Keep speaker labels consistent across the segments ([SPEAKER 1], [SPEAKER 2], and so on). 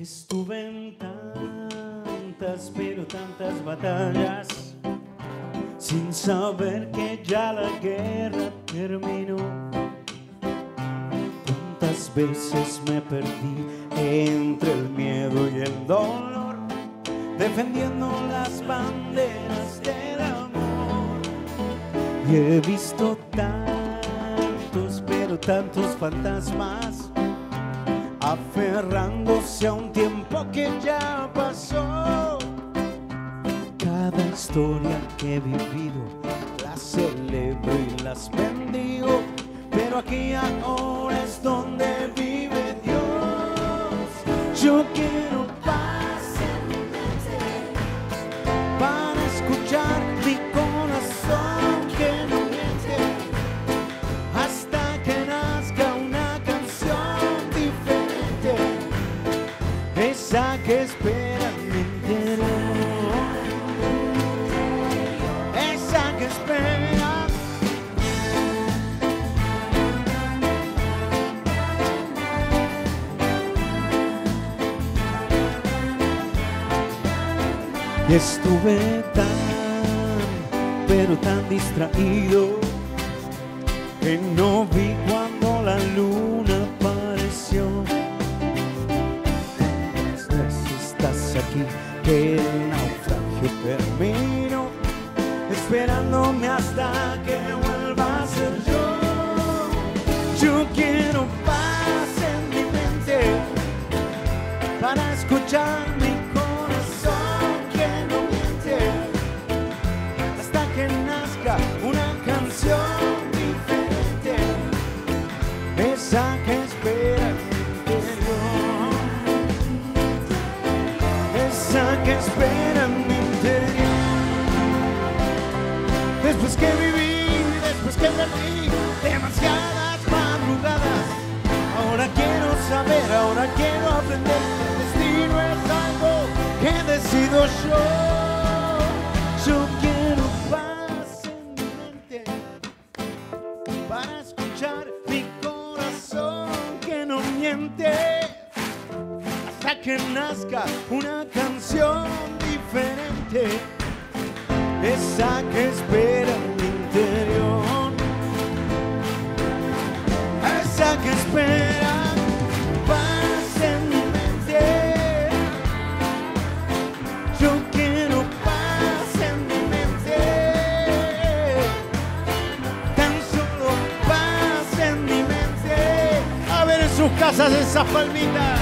[SPEAKER 1] Estuve en tantas, pero tantas batallas, sin saber que ya la guerra terminó. Cuántas veces me perdí entre el miedo y el dolor, defendiendo las banderas del amor. Y he visto tantos, pero tantos fantasmas aferrándose a un tiempo que ya pasó. Cada historia que he vivido la celebro y las bendigo, pero aquí ahora espera mi interior, esa que espera. Y estuve tan, pero tan distraído que no vi cuando la luna que el naufragio terminó, esperándome hasta que vuelva a ser yo. Yo quiero paz en mi mente para escuchar Después que viví, después que perdí demasiadas madrugadas, ahora quiero saber, ahora quiero aprender. El destino es algo que decido yo. Yo quiero paz en mi mente para escuchar mi corazón que no miente hasta que nazca una canción diferente, esa que espera esas palmitas.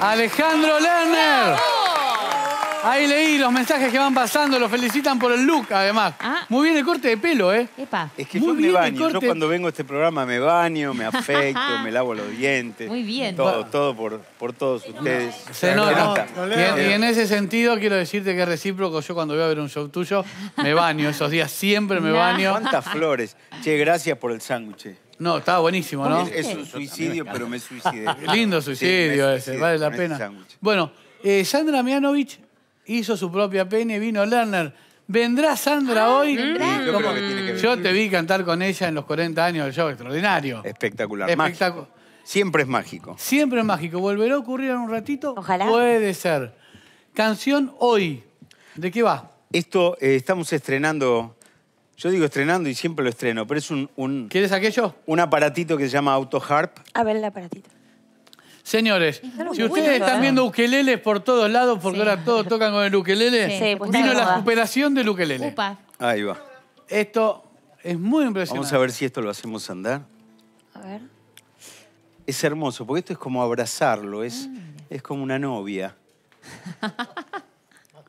[SPEAKER 2] Alejandro Lerner. Ahí leí los mensajes que van pasando, lo felicitan por el look, además.
[SPEAKER 3] Ah.
[SPEAKER 2] Muy bien el corte de pelo, ¿eh?
[SPEAKER 3] Epa.
[SPEAKER 4] Es que
[SPEAKER 2] Muy
[SPEAKER 4] yo me baño. Yo cuando vengo a este programa me baño, me afeito, me lavo los dientes.
[SPEAKER 3] Muy bien.
[SPEAKER 4] Todo, todo por, por todos ustedes.
[SPEAKER 2] Se nota.
[SPEAKER 4] nota.
[SPEAKER 2] Y en, y en ese sentido quiero decirte que es recíproco. Yo cuando voy a ver un show tuyo, me baño. Esos días siempre me baño.
[SPEAKER 4] ¿Cuántas flores? Che, gracias por el sándwich.
[SPEAKER 2] No, estaba buenísimo, ¿no?
[SPEAKER 4] Es, es un suicidio, pero me suicidé.
[SPEAKER 2] Lindo suicidio ese,
[SPEAKER 4] suicidé
[SPEAKER 2] vale la pena. Bueno, eh, Sandra Mianovich hizo su propia pene, vino Lerner. ¿Vendrá Sandra hoy?
[SPEAKER 4] Sí, yo
[SPEAKER 2] ¿Cómo?
[SPEAKER 4] creo que tiene que venir.
[SPEAKER 2] Yo te vi cantar con ella en los 40 años del show, extraordinario.
[SPEAKER 4] Espectacular. Siempre es mágico.
[SPEAKER 2] Siempre es mágico. ¿Volverá a ocurrir en un ratito?
[SPEAKER 5] Ojalá.
[SPEAKER 2] Puede ser. Canción hoy. ¿De qué va?
[SPEAKER 4] Esto eh, estamos estrenando, yo digo estrenando y siempre lo estreno, pero es un, un,
[SPEAKER 2] ¿Quieres aquello?
[SPEAKER 4] un aparatito que se llama Auto Harp.
[SPEAKER 5] A ver el aparatito.
[SPEAKER 2] Señores, si ustedes están
[SPEAKER 5] ¿eh?
[SPEAKER 2] viendo ukeleles por todos lados, porque
[SPEAKER 3] Sí.
[SPEAKER 2] ahora todos tocan con el ukelele,
[SPEAKER 3] Sí,
[SPEAKER 5] pues
[SPEAKER 2] vino
[SPEAKER 5] de
[SPEAKER 2] la
[SPEAKER 5] moda.
[SPEAKER 2] recuperación del ukelele.
[SPEAKER 3] Upa.
[SPEAKER 4] Ahí va.
[SPEAKER 2] Esto es muy impresionante.
[SPEAKER 4] Vamos a ver si esto lo hacemos andar.
[SPEAKER 5] A ver.
[SPEAKER 4] Es hermoso, porque esto es como abrazarlo, es, es como una novia.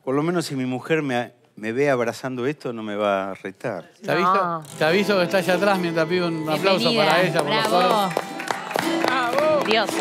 [SPEAKER 4] Por lo menos si mi mujer me, me ve abrazando esto, no me va a retar.
[SPEAKER 2] ¿Te aviso?
[SPEAKER 5] No.
[SPEAKER 2] Te aviso que está allá atrás mientras pido un aplauso
[SPEAKER 3] Bienvenida.
[SPEAKER 2] para ella por los
[SPEAKER 3] Bravo.
[SPEAKER 5] Diosa.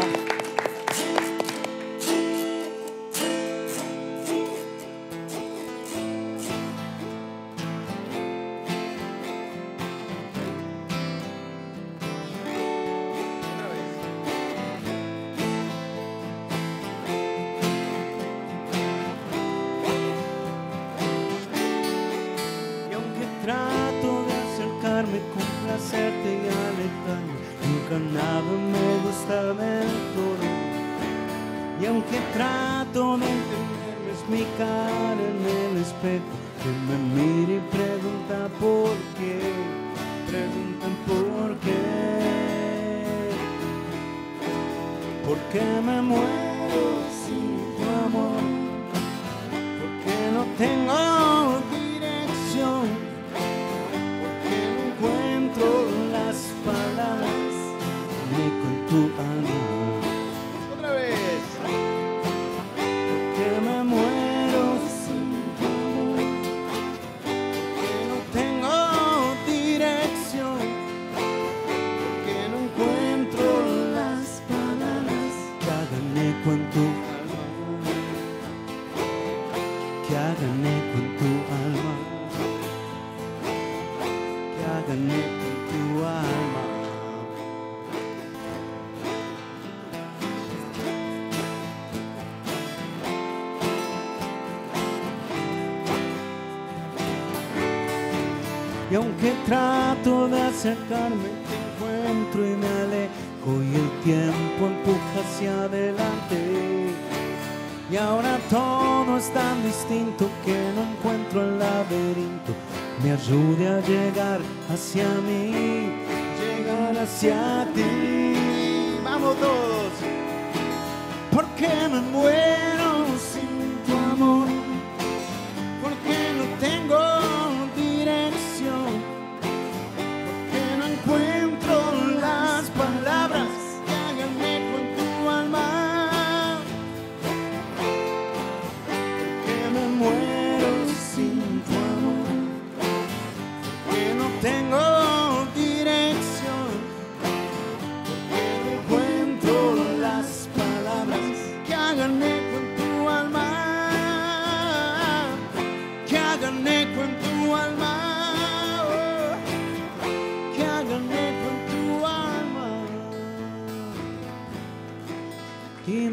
[SPEAKER 1] Conocerte y alejarme. Nunca nada me gusta todo. Y aunque trato de entenderme, es mi cara en el espejo que me mira y pregunta por qué. Preguntan por qué. ¿Por qué me muero sin tu Aunque trato de acercarme, te encuentro y me alejo y el tiempo empuja hacia adelante. Y ahora todo es tan distinto que no encuentro el laberinto. Me ayude a llegar hacia mí, llegar hacia ti. Vamos todos. Porque me muero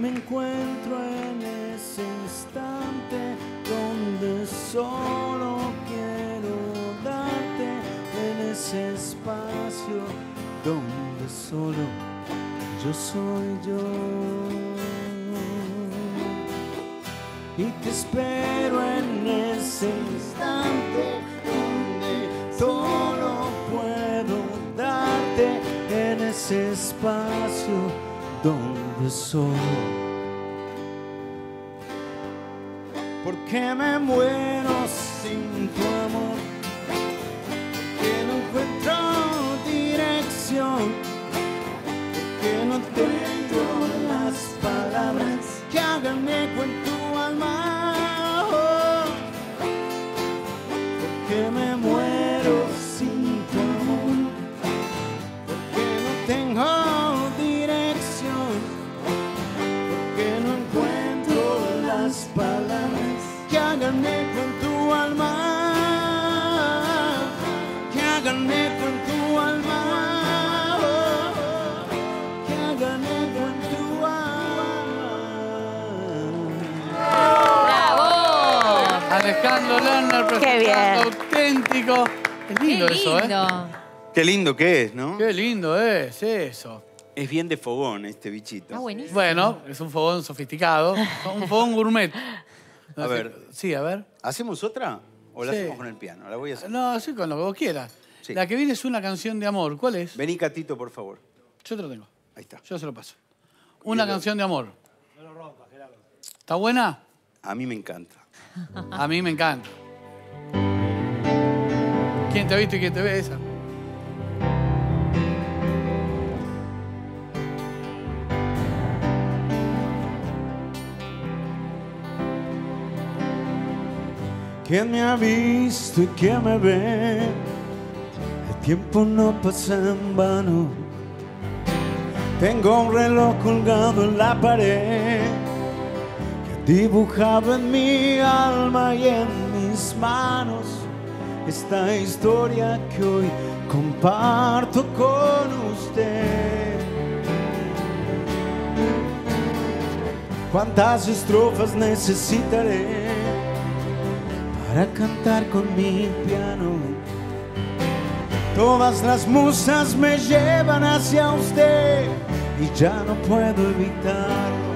[SPEAKER 1] me encuentro en ese instante donde solo quiero darte en ese espacio donde solo yo soy yo. Y te espero en ese instante donde solo puedo darte en ese espacio porque me muero sin tu amor que no encuentro hagan eco en tu alma, oh, que hagan eco en tu alma.
[SPEAKER 3] ¡Bravo!
[SPEAKER 2] Alejandro Lerner presentando auténtico. Es
[SPEAKER 3] ¡Qué
[SPEAKER 2] lindo,
[SPEAKER 3] lindo!
[SPEAKER 2] eso, ¿eh?
[SPEAKER 4] Qué lindo que es, ¿no?
[SPEAKER 2] Qué lindo es eso.
[SPEAKER 4] Es bien de fogón este bichito.
[SPEAKER 3] Está buenísimo.
[SPEAKER 2] Bueno, es un fogón sofisticado, un fogón gourmet.
[SPEAKER 4] A ver.
[SPEAKER 2] Sí, a ver.
[SPEAKER 4] ¿Hacemos otra? ¿O la
[SPEAKER 2] Sí.
[SPEAKER 4] hacemos con el piano? La voy a hacer.
[SPEAKER 2] No, sí, con lo que vos quieras.
[SPEAKER 4] Sí.
[SPEAKER 2] La que viene es una canción de amor. ¿Cuál es?
[SPEAKER 4] Vení, Catito, por favor.
[SPEAKER 2] Yo te lo tengo.
[SPEAKER 4] Ahí está.
[SPEAKER 2] Yo se lo paso. Una canción de amor. ¿Está buena?
[SPEAKER 4] A mí me encanta.
[SPEAKER 2] A mí me encanta. ¿Quién te ha visto y quién te ve esa?
[SPEAKER 1] ¿Quién me ha visto y quién me ve? Tiempo no pasa en vano. Tengo un reloj colgado en la pared que dibujado en mi alma y en mis manos esta historia que hoy comparto con usted. ¿Cuántas estrofas necesitaré? para cantar con mi piano Todas las musas me llevan hacia usted y ya no puedo evitarlo.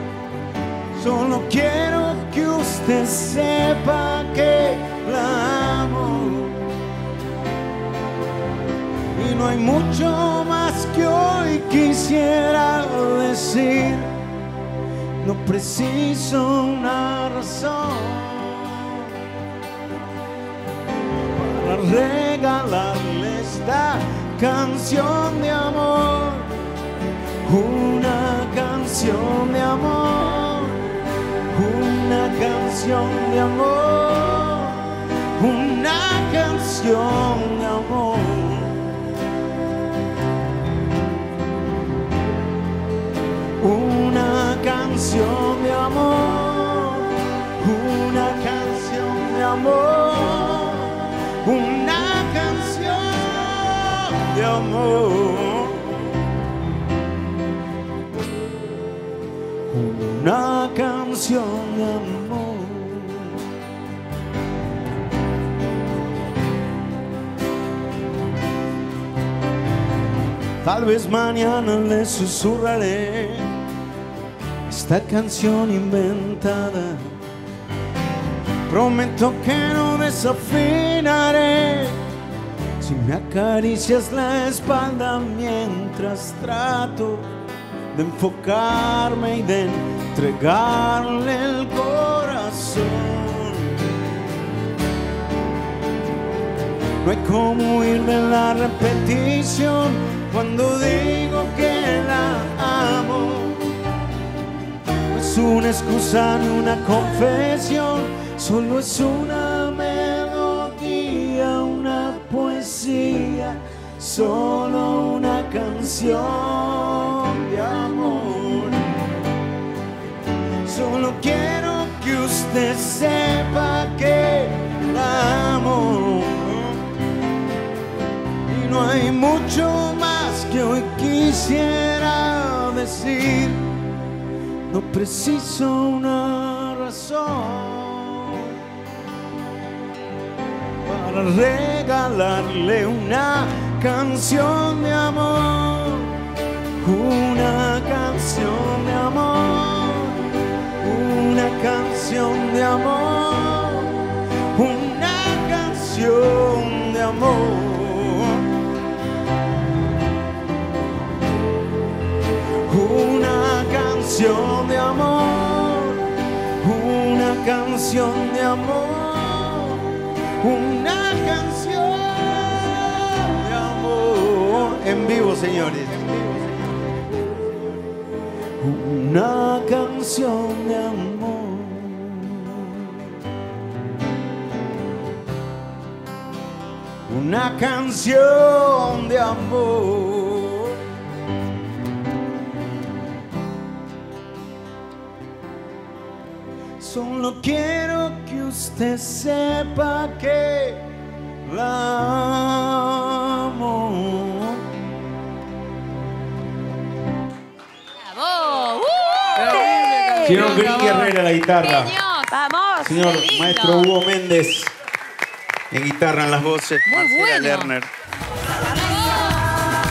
[SPEAKER 1] Solo quiero que usted sepa que la amo. Y no hay mucho más que hoy quisiera decir. No preciso una razón para regalarle esta canción de amor. Una canción de amor. Una canción de amor. Una canción de amor. Una canción de amor, Una canción de amor. Tal vez mañana le susurraré esta canción inventada. Prometo que no desafinaré si me acaricias la espalda mientras trato de enfocarme y de entregarle el corazón. No hay como huir de la repetición cuando digo que la amo. No es una excusa ni una confesión, solo es una solo una canción de amor. Solo quiero que usted sepa que la amo. Y no hay mucho más que hoy quisiera decir. No preciso una razón para regalarle una canción de amor. Una canción de amor. Una canción de amor. Una canción de amor. Una canción de amor, una canción de amor, una canción. En vivo, señores. Una canción de amor. Una canción de amor. Solo quiero que usted sepa que la
[SPEAKER 4] Señor
[SPEAKER 2] amor.
[SPEAKER 4] Herrera, la guitarra.
[SPEAKER 5] Vamos.
[SPEAKER 4] Señor maestro Hugo Méndez en guitarra en las voces.
[SPEAKER 3] Muy
[SPEAKER 4] Marcela
[SPEAKER 3] bueno.
[SPEAKER 4] Lerner.